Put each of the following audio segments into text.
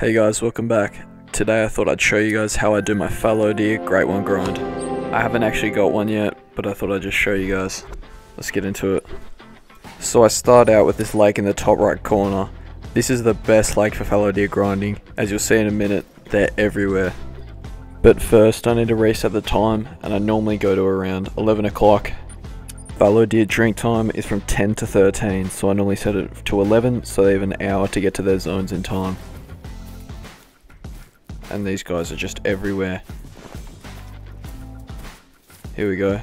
Hey guys, welcome back. Today I thought I'd show you guys how I do my fallow deer great one grind. I haven't actually got one yet, but I thought I'd just show you guys. Let's get into it. So I start out with this lake in the top right corner. This is the best lake for fallow deer grinding. As you'll see in a minute, they're everywhere. But first I need to reset the time and I normally go to around 11 o'clock. Fallow deer drink time is from 10 to 13 so I normally set it to 11 so they have an hour to get to their zones in time. And these guys are just everywhere. Here we go.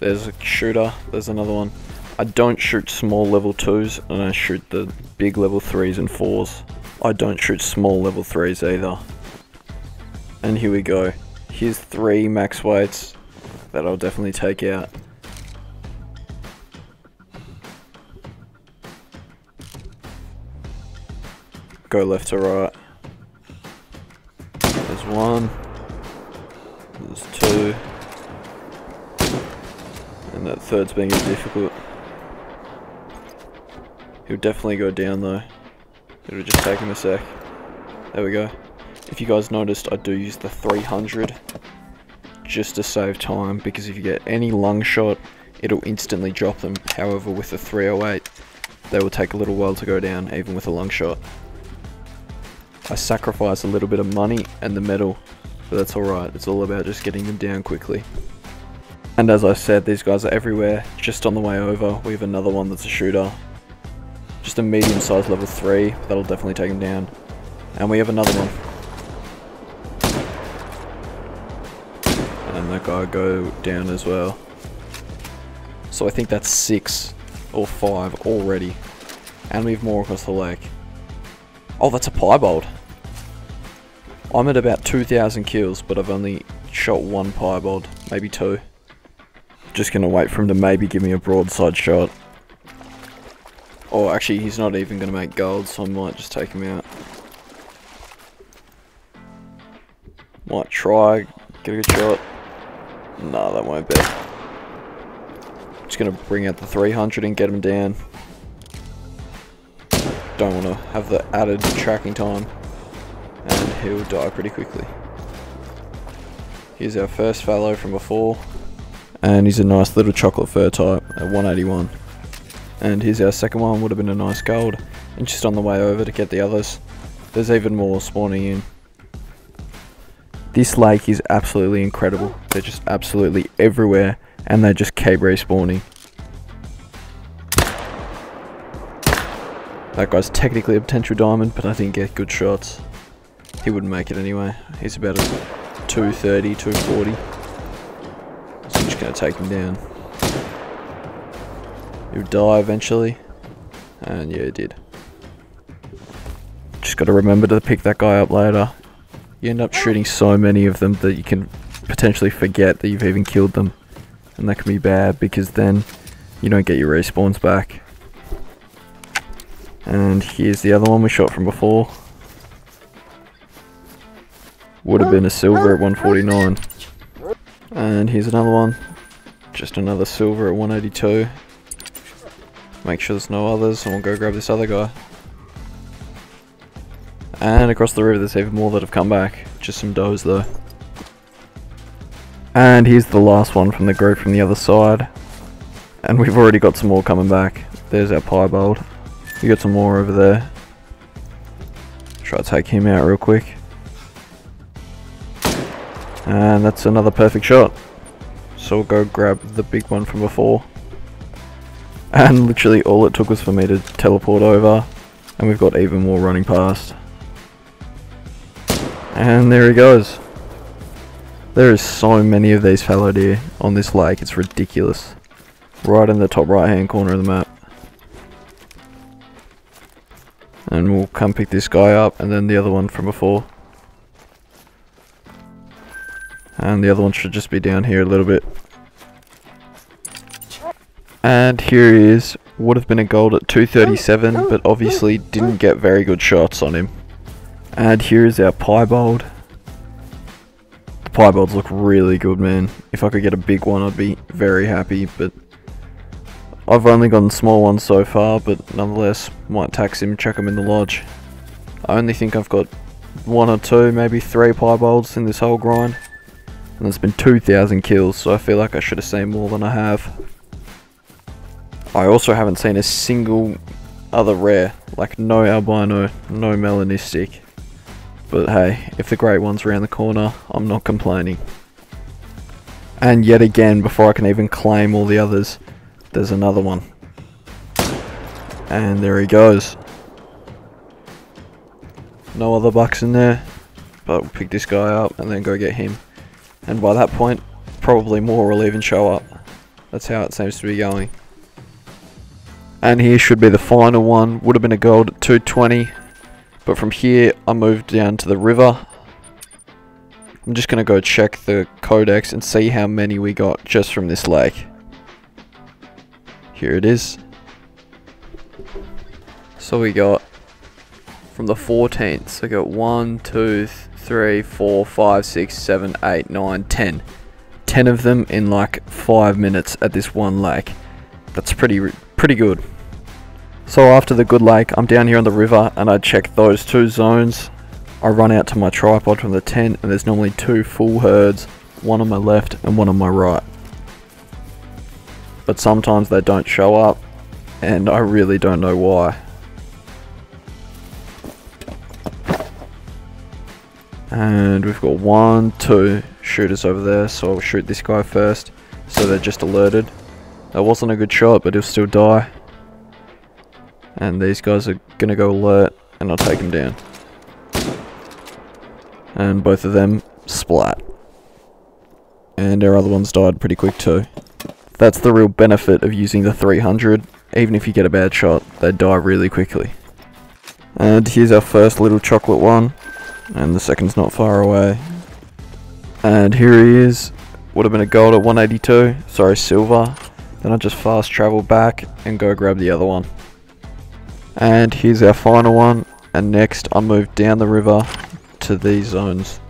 There's a shooter, there's another one. I don't shoot small level 2s and I shoot the big level 3s and 4s. I don't shoot small level 3s either. And here we go. Here's three max weights that I'll definitely take out. Go left to right. One. There's two. And that third's being difficult. He'll definitely go down though. It'll just take him a sec. There we go. If you guys noticed, I do use the 300 just to save time because if you get any lung shot, it'll instantly drop them. However, with the 308, they will take a little while to go down, even with a lung shot. I sacrifice a little bit of money and the medal, but that's alright. It's all about just getting them down quickly. And as I said, these guys are everywhere. Just on the way over, we have another one that's a shooter. Just a medium-sized level 3, that'll definitely take him down. And we have another one. And that guy go down as well. So I think that's 6 or 5 already. And we have more across the lake. Oh, that's a piebald. I'm at about 2,000 kills, but I've only shot one piebald, maybe two. Just gonna wait for him to maybe give me a broadside shot. Or actually, he's not even gonna make gold, so I might just take him out. Might try, get a good shot. Nah, that won't be. Just gonna bring out the 300 and get him down. Don't want to have the added tracking time. And he'll die pretty quickly. Here's our first fallow from before. And he's a nice little chocolate fur type at 181. And here's our second one, would have been a nice gold. And just on the way over to get the others. There's even more spawning in. This lake is absolutely incredible. They're just absolutely everywhere and they're just keep respawning. That guy's technically a potential diamond, but I didn't get good shots. He wouldn't make it anyway. He's about a 230, 240. So I'm just going to take him down. He'll die eventually. And yeah, he did. Just got to remember to pick that guy up later. You end up shooting so many of them that you can potentially forget that you've even killed them. And that can be bad because then you don't get your respawns back. And here's the other one we shot from before. Would have been a silver at 149. And here's another one. Just another silver at 182. Make sure there's no others and we'll go grab this other guy. And across the river there's even more that have come back. Just some does though. And here's the last one from the group from the other side. And we've already got some more coming back. There's our piebald. We got some more over there. Try to take him out real quick. And that's another perfect shot. So we'll go grab the big one from before. And literally all it took was for me to teleport over. And we've got even more running past. And there he goes. There is so many of these fallow deer on this lake, it's ridiculous. Right in the top right hand corner of the map. And we'll come pick this guy up and then the other one from before. And the other one should just be down here a little bit. And here he is. Would have been a gold at 237, but obviously oh, didn't get very good shots on him. And here is our piebald. The piebalds look really good, man. If I could get a big one, I'd be very happy, but I've only gotten small ones so far, but nonetheless, might tax him, chuck him in the lodge. I only think I've got one or two, maybe three piebald's in this whole grind. And there's been 2,000 kills, so I feel like I should have seen more than I have. I also haven't seen a single other rare, like no albino, no melanistic. But hey, if the great one's around the corner, I'm not complaining. And yet again, before I can even claim all the others, there's another one. And there he goes. No other bucks in there, but we'll pick this guy up and then go get him. And by that point, probably more will even show up. That's how it seems to be going. And here should be the final one. Would have been a gold at 220. But from here, I moved down to the river. I'm just going to go check the codex and see how many we got just from this lake. Here it is. So we got from the 14th. So we got 1, 2, 3, 4, 5, 6, 7, 8, 9, 10. 10 of them in like 5 minutes at this one lake. That's pretty pretty good. So after the good lake, I'm down here on the river and I check those two zones. I run out to my tripod from the tent and there's normally two full herds, one on my left and one on my right. But sometimes they don't show up and I really don't know why. And we've got one, two shooters over there, so I'll shoot this guy first. So they're just alerted. That wasn't a good shot, but he'll still die. And these guys are gonna go alert, and I'll take them down. And both of them splat. And our other ones died pretty quick too. That's the real benefit of using the 300. Even if you get a bad shot, they die really quickly. And here's our first little chocolate one. And the second's not far away. And here he is. Would have been a gold at 182. Sorry, silver. Then I just fast travel back and go grab the other one. And here's our final one. And next I move down the river to these zones.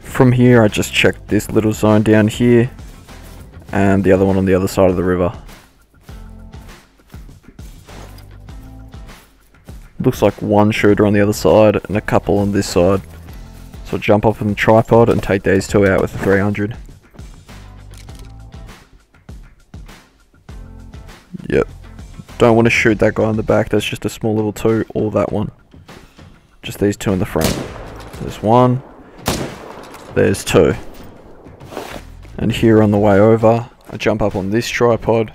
From here I just check this little zone down here. And the other one on the other side of the river. Looks like one shooter on the other side and a couple on this side. So jump up on the tripod and take these two out with the 300. Yep. Don't want to shoot that guy in the back, that's just a small little two, or that one. Just these two in the front. There's one. There's two. And here on the way over, I jump up on this tripod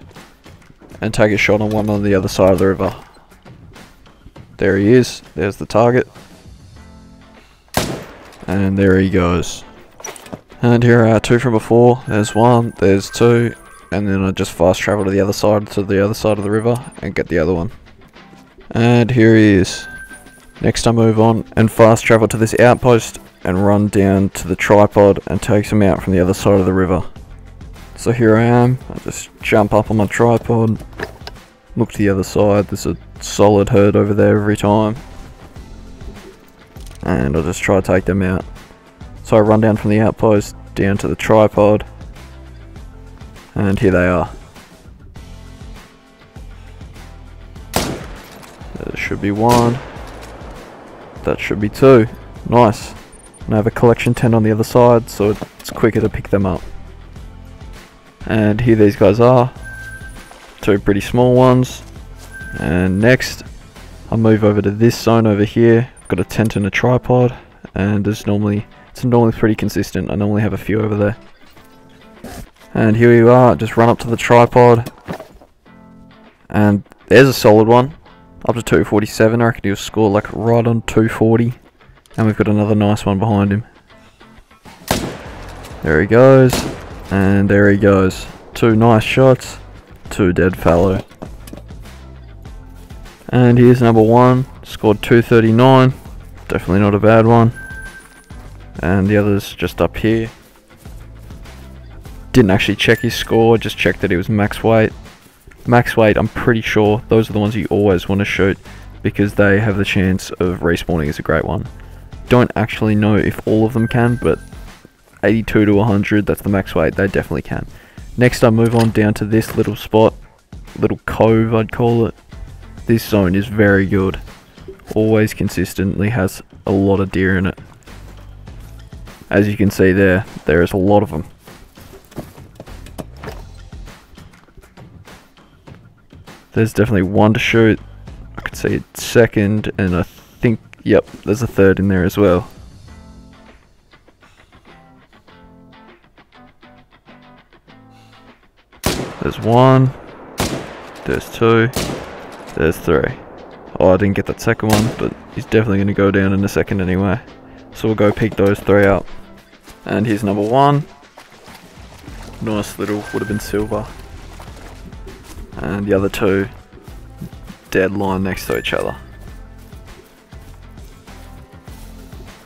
and take a shot on one on the other side of the river. There he is. There's the target. And there he goes. And here are two from before. There's one, there's two, and then I just fast travel to the other side, to the other side of the river, and get the other one. And here he is. Next I move on and fast travel to this outpost and run down to the tripod and take him out from the other side of the river. So here I am, I just jump up on my tripod, look to the other side, there's a solid herd over there every time. And I'll just try to take them out. So I run down from the outpost down to the tripod. And here they are. There should be one. That should be two. Nice. And I have a collection tent on the other side, so it's quicker to pick them up. And here these guys are. Two pretty small ones. And next, I move over to this zone over here. I've got a tent and a tripod, and it's normally it's normally pretty consistent. I normally have a few over there. And here you are, just run up to the tripod, and there's a solid one, up to 247. I reckon he'll score like right on 240, and we've got another nice one behind him. There he goes, and there he goes. Two nice shots, two dead fallow. And here's number one, scored 239, definitely not a bad one. And the other's just up here. Didn't actually check his score, just checked that he was max weight. Max weight, I'm pretty sure those are the ones you always want to shoot because they have the chance of respawning is a great one. Don't actually know if all of them can, but 82 to 100, that's the max weight, they definitely can. Next I move on down to this little spot, little cove I'd call it. This zone is very good. always consistently has a lot of deer in it. As you can see there, there is a lot of them. There's definitely one to shoot. I could see a second, and I think, yep, there's a third in there as well. There's one. There's two. There's three. Oh, I didn't get that second one, but he's definitely going to go down in a second anyway. So we'll go pick those three up. And here's number one. Nice little, would have been silver. And the other two, dead line next to each other.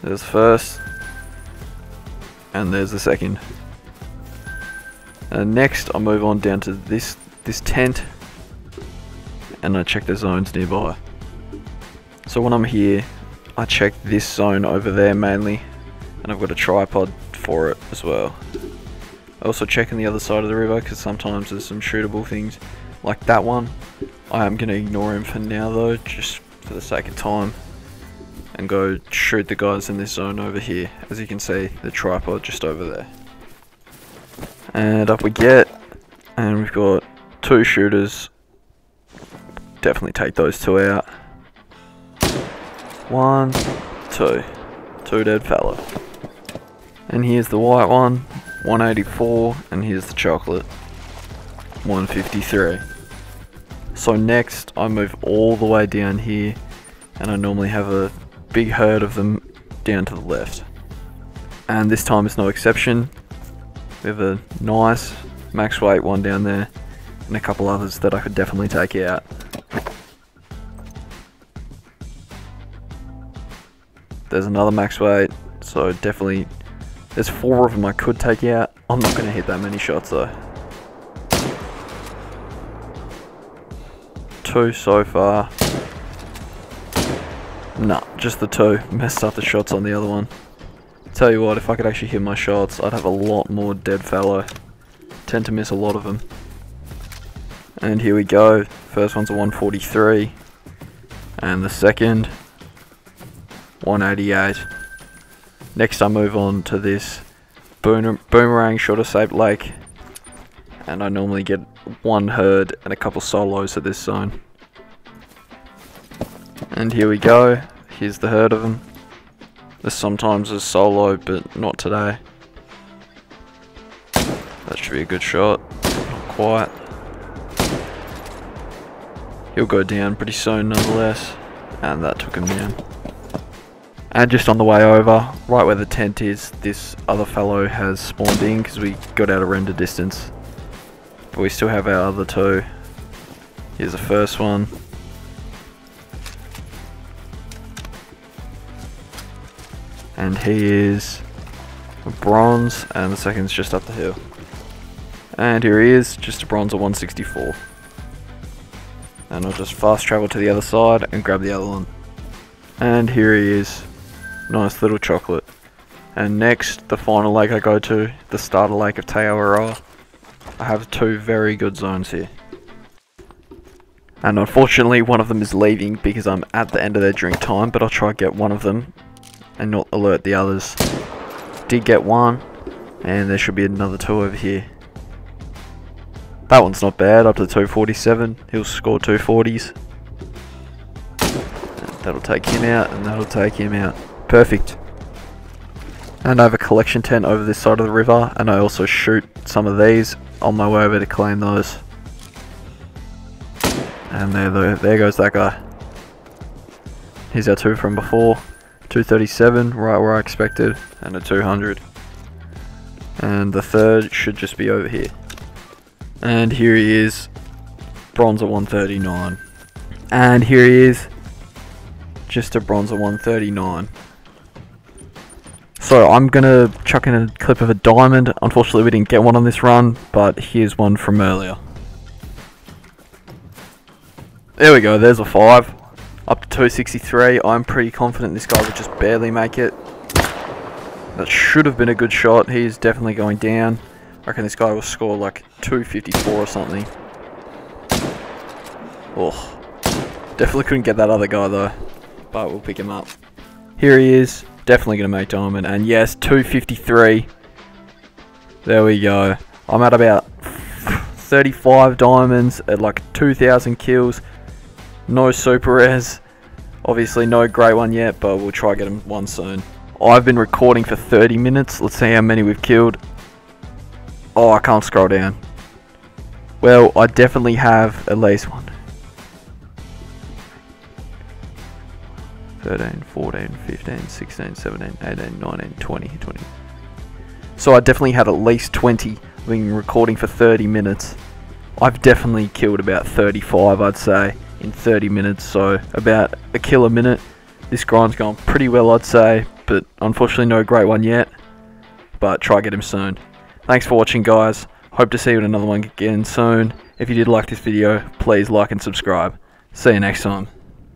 There's the first. And there's the second. And next I move on down to this this tent and I check the zones nearby. So when I'm here, I check this zone over there mainly, and I've got a tripod for it as well. I also check on the other side of the river because sometimes there's some shootable things like that one. I am going to ignore him for now though, just for the sake of time, and go shoot the guys in this zone over here. As you can see, the tripod just over there. And up we get, and we've got two shooters. Definitely take those two out. One, two. Two dead fellow. And here's the white one, 184, and here's the chocolate, 153. So next, I move all the way down here, and I normally have a big herd of them down to the left. And this time is no exception. We have a nice max weight one down there, and a couple others that I could definitely take out. There's another max weight, so definitely there's four of them I could take out. I'm not going to hit that many shots though. Two so far. Nah, just the two. Messed up the shots on the other one. Tell you what, if I could actually hit my shots, I'd have a lot more dead fallow. Tend to miss a lot of them. And here we go. First one's a 143. And the second 188. Next I move on to this boomerang shorter shaped lake. And I normally get one herd and a couple solos at this zone. And here we go. Here's the herd of them. This sometimes is solo, but not today. That should be a good shot. Not quite. He'll go down pretty soon nonetheless. And that took him down. And just on the way over, right where the tent is, this other fellow has spawned in because we got out of render distance. But we still have our other two. Here's the first one. And he is bronze, and the second's just up the hill. And here he is, just a bronze at 164. And I'll just fast travel to the other side and grab the other one. And here he is, Nice little chocolate. And next, the final lake I go to, the starter lake of Te Awaroa. I have two very good zones here. And unfortunately, one of them is leaving because I'm at the end of their drink time, but I'll try to get one of them and not alert the others. Did get one, and there should be another two over here. That one's not bad, up to 247. He'll score 240s. That'll take him out, and that'll take him out. Perfect. And I have a collection tent over this side of the river, and I also shoot some of these on my way over to claim those. And there, there goes that guy. Here's our two from before. 237, right where I expected, and a 200. And the third should just be over here. And here he is, bronze at 139. And here he is, just a bronze at 139. So I'm gonna chuck in a clip of a diamond. Unfortunately we didn't get one on this run, but here's one from earlier. There we go, there's a 5. Up to 263. I'm pretty confident this guy would just barely make it. That should have been a good shot. He's definitely going down. I reckon this guy will score like 254 or something. Oh. Definitely couldn't get that other guy though. but we'll pick him up. Here he is, definitely going to make diamond, and yes, 253. There we go. I'm at about 35 diamonds at like 2,000 kills. No super res. Obviously no great one yet, but we'll try get him one soon. I've been recording for 30 minutes. Let's see how many we've killed. Oh, I can't scroll down. Well, I definitely have at least one. 13, 14, 15, 16, 17, 18, 19, 20, 20. So I definitely had at least 20. I've been recording for 30 minutes. I've definitely killed about 35, I'd say, in 30 minutes. So about a kill a minute. This grind's gone pretty well, I'd say, but unfortunately no great one yet. But try get him soon. Thanks for watching, guys. Hope to see you in another one again soon. If you did like this video, please like and subscribe. See you next time.